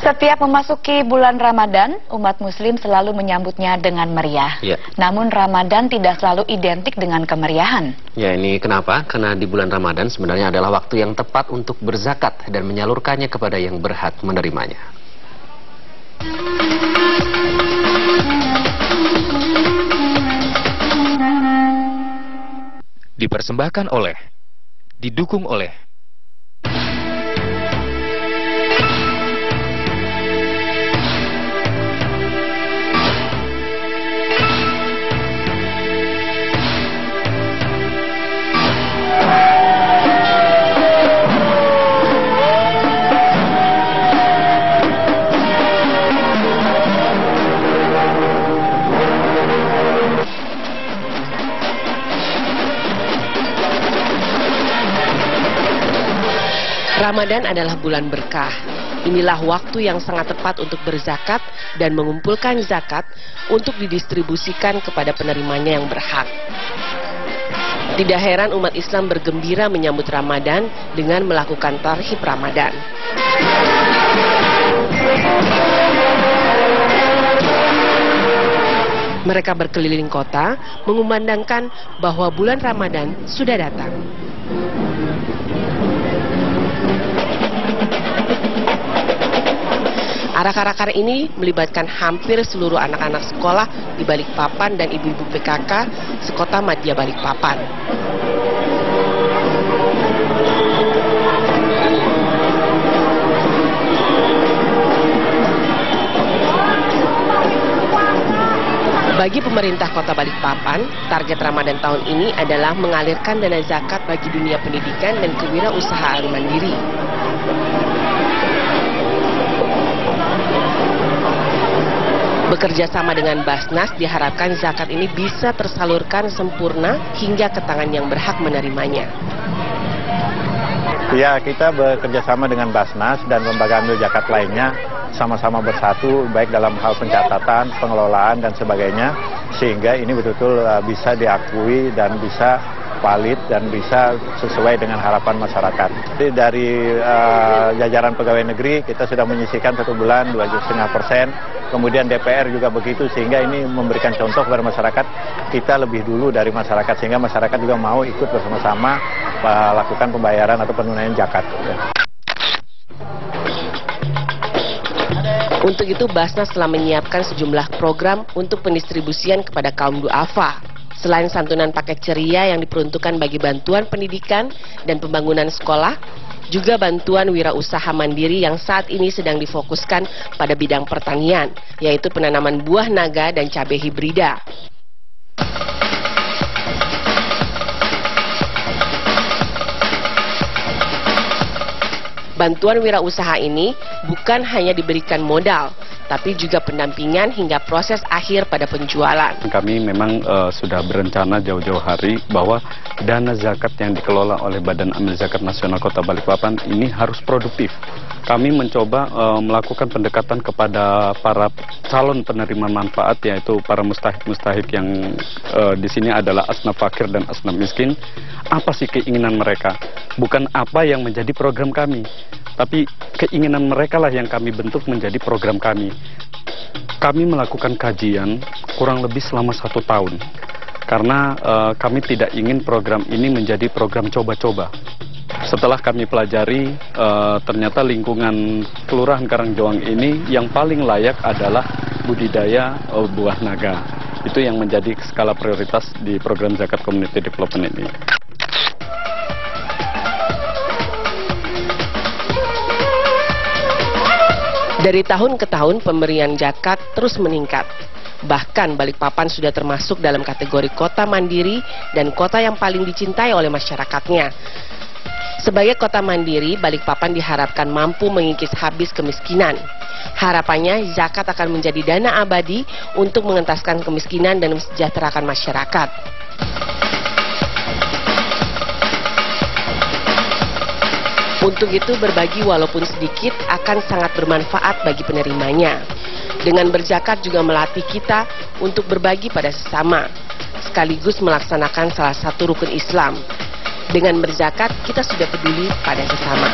Setiap memasuki bulan Ramadan, umat muslim selalu menyambutnya dengan meriah. Ya. Namun Ramadan tidak selalu identik dengan kemeriahan. Ya ini kenapa? Karena di bulan Ramadan sebenarnya adalah waktu yang tepat untuk berzakat dan menyalurkannya kepada yang berhak menerimanya. Dipersembahkan oleh, didukung oleh Ramadan adalah bulan berkah. Inilah waktu yang sangat tepat untuk berzakat dan mengumpulkan zakat untuk didistribusikan kepada penerimanya yang berhak. Tidak heran umat Islam bergembira menyambut Ramadan dengan melakukan tarhib Ramadan. Mereka berkeliling kota mengumandangkan bahwa bulan Ramadan sudah datang. Arak-arakan ini melibatkan hampir seluruh anak-anak sekolah di Balikpapan dan ibu-ibu PKK sekota Madya Balikpapan. Bagi pemerintah kota Balikpapan, target Ramadan tahun ini adalah mengalirkan dana zakat bagi dunia pendidikan dan kewirausahaan mandiri. Bekerja sama dengan Basnas diharapkan zakat ini bisa tersalurkan sempurna hingga ke tangan yang berhak menerimanya. Ya, kita bekerja sama dengan Basnas dan lembaga ambil zakat lainnya sama-sama bersatu baik dalam hal pencatatan, pengelolaan dan sebagainya sehingga ini betul-betul uh, bisa diakui dan bisa valid dan bisa sesuai dengan harapan masyarakat. Jadi dari uh, jajaran pegawai negeri kita sudah menyisikan satu bulan dua setengah persen, kemudian DPR juga begitu sehingga ini memberikan contoh kepada masyarakat kita lebih dulu dari masyarakat sehingga masyarakat juga mau ikut bersama-sama melakukan pembayaran atau penunaian zakat. Untuk itu Basnas telah menyiapkan sejumlah program untuk pendistribusian kepada kaum duafa. Selain santunan paket ceria yang diperuntukkan bagi bantuan pendidikan dan pembangunan sekolah, juga bantuan wirausaha mandiri yang saat ini sedang difokuskan pada bidang pertanian, yaitu penanaman buah naga dan cabai hibrida. Bantuan wirausaha ini bukan hanya diberikan modal, tapi juga pendampingan hingga proses akhir pada penjualan. Kami memang uh, sudah berencana jauh-jauh hari bahwa dana zakat yang dikelola oleh Badan Amil Zakat Nasional Kota Balikpapan ini harus produktif. Kami mencoba uh, melakukan pendekatan kepada para calon penerima manfaat yaitu para mustahik-mustahik yang uh, di sini adalah asnaf fakir dan asnaf miskin. Apa sih keinginan mereka? Bukan apa yang menjadi program kami, tapi keinginan mereka lah yang kami bentuk menjadi program kami. Kami melakukan kajian kurang lebih selama satu tahun, karena uh, kami tidak ingin program ini menjadi program coba-coba. Setelah kami pelajari, uh, ternyata lingkungan Kelurahan Karangjoang ini yang paling layak adalah budidaya uh, buah naga. Itu yang menjadi skala prioritas di program Zakat Community Development ini. Dari tahun ke tahun pemberian zakat terus meningkat. Bahkan Balikpapan sudah termasuk dalam kategori kota mandiri dan kota yang paling dicintai oleh masyarakatnya. Sebagai kota mandiri, Balikpapan diharapkan mampu mengikis habis kemiskinan. Harapannya zakat akan menjadi dana abadi untuk mengentaskan kemiskinan dan mesejahterakan masyarakat. Untuk itu berbagi walaupun sedikit akan sangat bermanfaat bagi penerimanya. Dengan berzakat juga melatih kita untuk berbagi pada sesama, sekaligus melaksanakan salah satu rukun Islam. Dengan berzakat kita sudah peduli pada sesama.